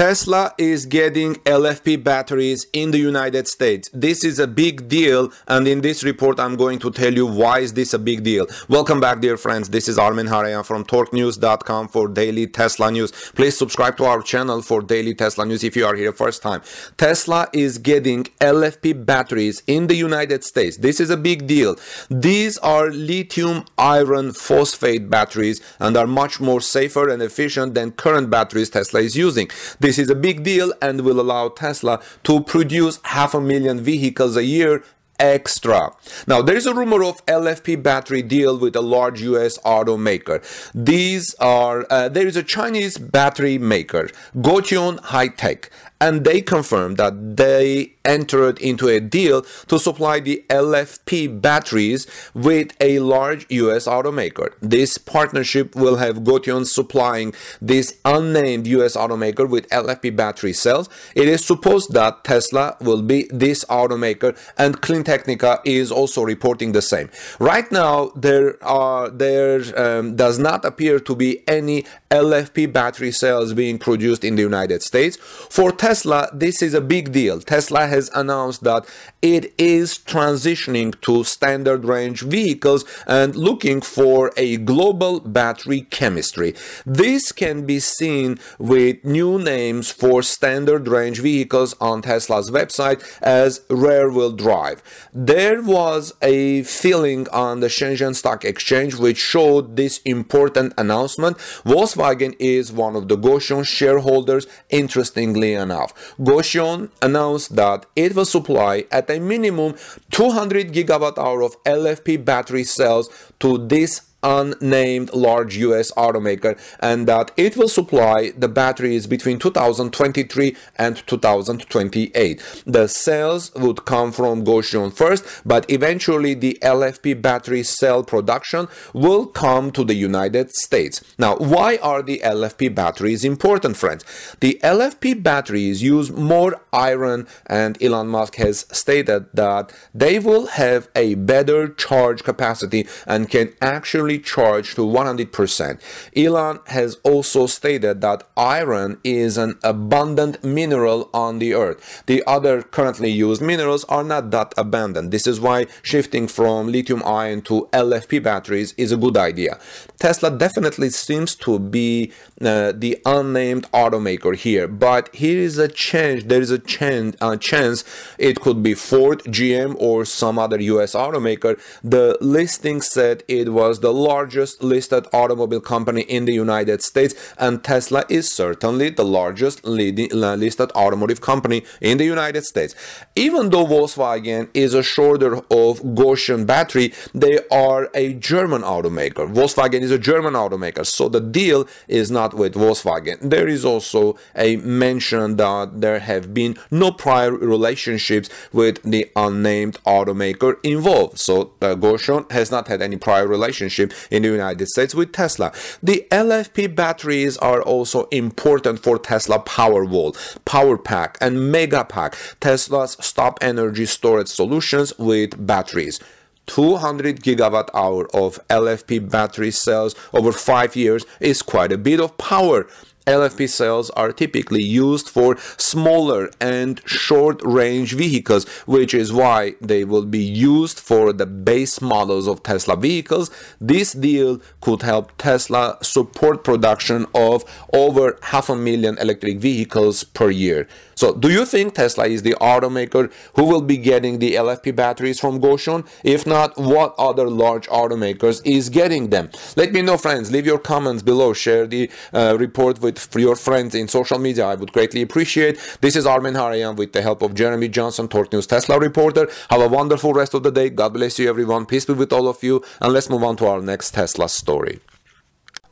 Tesla is getting LFP batteries in the United States. This is a big deal and in this report I'm going to tell you why is this a big deal. Welcome back dear friends. This is Armen Hareyan from torquenews.com for daily Tesla news. Please subscribe to our channel for daily Tesla news if you are here first time. Tesla is getting LFP batteries in the United States. This is a big deal. These are lithium iron phosphate batteries and are much more safer and efficient than current batteries Tesla is using. This is a big deal and will allow Tesla to produce half a million vehicles a year extra. Now, there is a rumor of LFP battery deal with a large US automaker. These are, uh, there is a Chinese battery maker, Gotion High Tech, and they confirmed that they entered into a deal to supply the LFP batteries with a large US automaker. This partnership will have Gotion supplying this unnamed US automaker with LFP battery cells. It is supposed that Tesla will be this automaker and CleanTechnica is also reporting the same. Right now there are there um, does not appear to be any LFP battery cells being produced in the United States. For Tesla Tesla, this is a big deal. Tesla has announced that it is transitioning to standard range vehicles and looking for a global battery chemistry. This can be seen with new names for standard range vehicles on Tesla's website as rear wheel drive. There was a feeling on the Shenzhen Stock Exchange which showed this important announcement. Volkswagen is one of the Gotion shareholders, interestingly enough enough. Gotion announced that it will supply at a minimum 200 gigawatt hour of LFP battery cells to this unnamed large US automaker and that it will supply the batteries between 2023 and 2028. The cells would come from Gotion first, but eventually the LFP battery cell production will come to the United States. Now, why are the LFP batteries important, friends? The LFP batteries use more iron and Elon Musk has stated that they will have a better charge capacity and can actually charged to 100%. Elon has also stated that iron is an abundant mineral on the earth. The other currently used minerals are not that abundant. This is why shifting from lithium ion to LFP batteries is a good idea. Tesla definitely seems to be uh, the unnamed automaker here, but here is a change. There is a chance, uh, chance it could be Ford, GM, or some other US automaker. The listing said it was the largest listed automobile company in the United States, and Tesla is certainly the largest leading, listed automotive company in the United States. Even though Volkswagen is a shorter of Gotion battery, they are a German automaker. Volkswagen is a German automaker, so the deal is not with Volkswagen. There is also a mention that there have been no prior relationships with the unnamed automaker involved. So uh, Gotion has not had any prior relationship in the United States with Tesla. The LFP batteries are also important for Tesla Powerwall, Powerpack, and Megapack, Tesla's stop energy storage solutions with batteries. 200 gigawatt hour of LFP battery cells over 5 years is quite a bit of power. LFP cells are typically used for smaller and short range vehicles, which is why they will be used for the base models of Tesla vehicles. This deal could help Tesla support production of over half a million electric vehicles per year. So, do you think Tesla is the automaker who will be getting the LFP batteries from Gotion? If not, what other large automakers is getting them? Let me know, friends. Leave your comments below. Share the uh, report with your friends in social media. I would greatly appreciate. This is Armen Hareyan with the help of Jeremy Johnson, Torque News Tesla reporter. Have a wonderful rest of the day. God bless you, everyone. Peace be with all of you. And let's move on to our next Tesla story.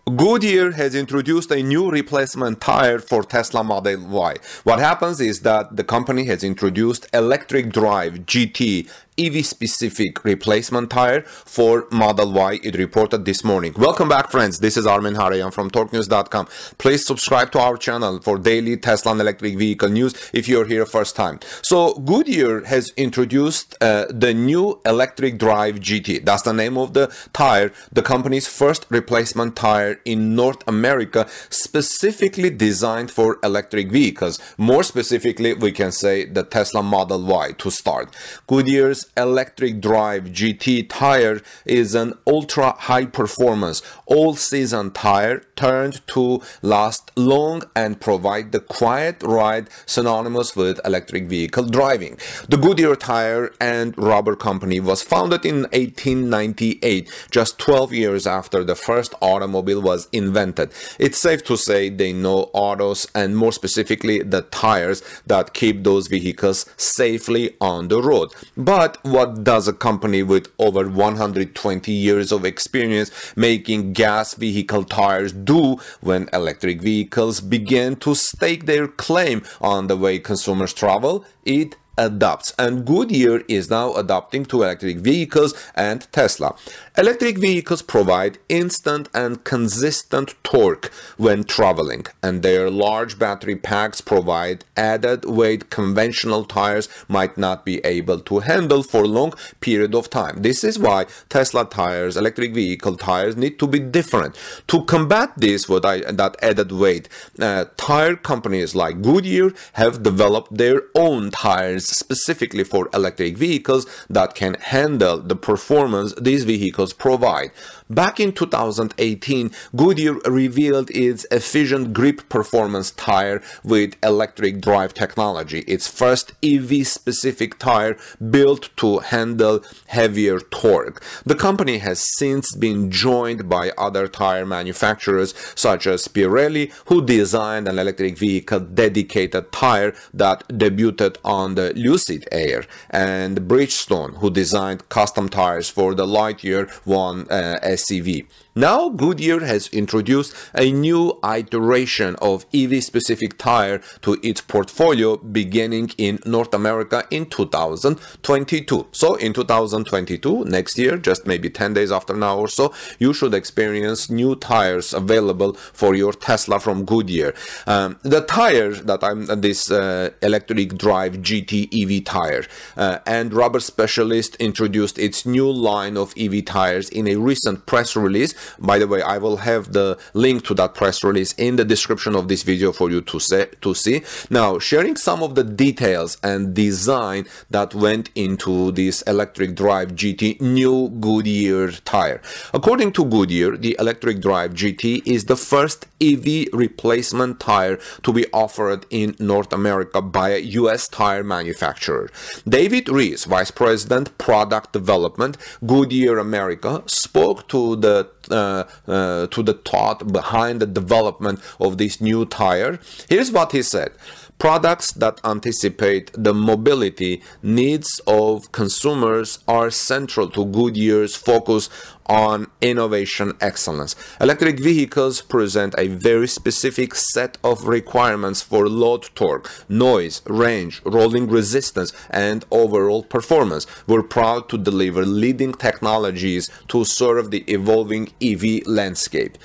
Goodyear has introduced a new replacement tire for Tesla Model Y. What happens is that the company has introduced electric drive GT EV specific replacement tire for Model Y, it reported this morning. Welcome back, friends. This is Armen Hareyan from TorqueNews.com. Please subscribe to our channel for daily Tesla and electric vehicle news if you're here first time. So, Goodyear has introduced uh, the new electric drive GT. That's the name of the tire, the company's first replacement tire in North America, specifically designed for electric vehicles. More specifically, we can say the Tesla Model Y to start. Goodyear's electric drive GT tire is an ultra high performance all season tire turned to last long and provide the quiet ride synonymous with electric vehicle driving. The Goodyear Tire and Rubber Company was founded in 1898, just 12 years after the first automobile was invented. It's safe to say they know autos and more specifically the tires that keep those vehicles safely on the road. But what does a company with over 120 years of experience making gas vehicle tires do when electric vehicles begin to stake their claim on the way consumers travel? It adopts and Goodyear is now adopting to electric vehicles and Tesla. Electric vehicles provide instant and consistent torque when traveling and their large battery packs provide added weight conventional tires might not be able to handle for a long period of time. This is why Tesla tires, electric vehicle tires need to be different. To combat this, what I, that added weight, uh, tire companies like Goodyear have developed their own tires specifically for electric vehicles that can handle the performance these vehicles provide. Back in 2018, Goodyear revealed its efficient grip performance tire with electric drive technology, its first EV specific tire built to handle heavier torque. The company has since been joined by other tire manufacturers such as Pirelli, who designed an electric vehicle dedicated tire that debuted on the Lucid Air, and Bridgestone, who designed custom tires for the Lightyear 1 uh, SUV. Now Goodyear has introduced a new iteration of EV specific tire to its portfolio beginning in North America in 2022. So in 2022, next year, just maybe 10 days after now or so, you should experience new tires available for your Tesla from Goodyear. Um, the tire that I'm this uh, electric drive GT EV tire uh, and rubber specialist introduced its new line of EV tires in a recent press release by the way, I will have the link to that press release in the description of this video for you to, say, to see. Now, sharing some of the details and design that went into this electric drive GT new Goodyear tire. According to Goodyear, the electric drive GT is the first EV replacement tire to be offered in North America by a US tire manufacturer. David Rees, Vice President Product Development, Goodyear America, spoke to the Uh, uh, to the thought behind the development of this new tire. Here's what he said products that anticipate the mobility needs of consumers are central to Goodyear's focus on innovation excellence. Electric vehicles present a very specific set of requirements for load torque, noise, range, rolling resistance, and overall performance. We're proud to deliver leading technologies to serve the evolving EV landscape.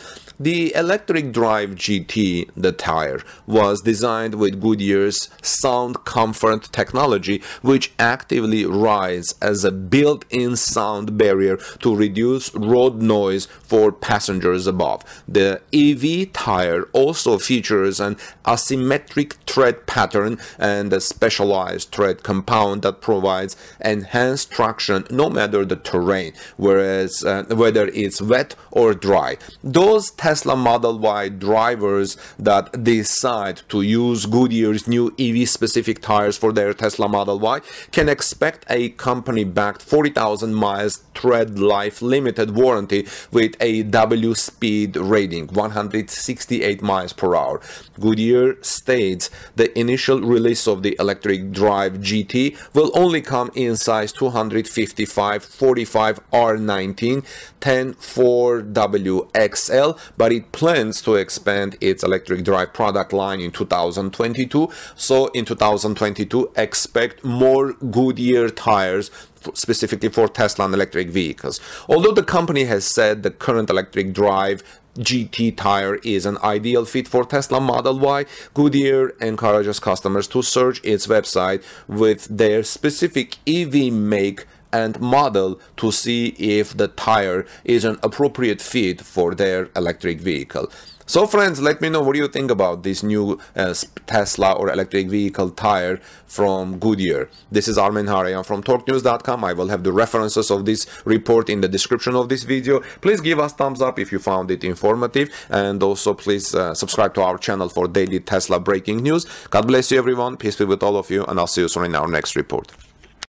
The electric drive GT, the tire, was designed with Goodyear's sound comfort technology, which actively rides as a built-in sound barrier to reduce road noise for passengers above. The EV tire also features an asymmetric tread pattern and a specialized tread compound that provides enhanced traction no matter the terrain, whereas uh, whether it's wet or dry. Those Tesla Model Y drivers that decide to use Goodyear's new EV specific tires for their Tesla Model Y can expect a company backed 40,000 miles tread life limited warranty with a W speed rating 168 miles per hour. Goodyear states the initial release of the electric drive GT will only come in size 255 45 R19 10 4 WXL but it plans to expand its electric drive product line in 2022. So in 2022, expect more Goodyear tires specifically for Tesla and electric vehicles. Although the company has said the current electric drive GT tire is an ideal fit for Tesla Model Y, Goodyear encourages customers to search its website with their specific EV make and model to see if the tire is an appropriate fit for their electric vehicle. So friends, let me know what you think about this new uh, Tesla or electric vehicle tire from Goodyear. This is Armen Hareyan from torquenews.com. I will have the references of this report in the description of this video. Please give us thumbs up if you found it informative and also please uh, subscribe to our channel for daily Tesla breaking news. God bless you everyone. Peace be with all of you and I'll see you soon in our next report.